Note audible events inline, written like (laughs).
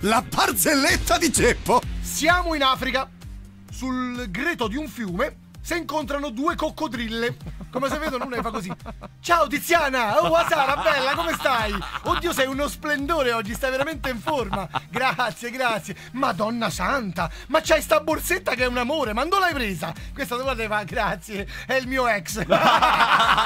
La barzelletta di Ceppo! Siamo in Africa, sul greto di un fiume, si incontrano due coccodrille. Come se vedono una e fa così. Ciao Tiziana! Oh Asara, bella, come stai? Oddio, sei uno splendore oggi, stai veramente in forma. Grazie, grazie. Madonna santa, ma c'hai sta borsetta che è un amore, ma non l'hai presa? Questa domanda fa, grazie, è il mio ex. (laughs)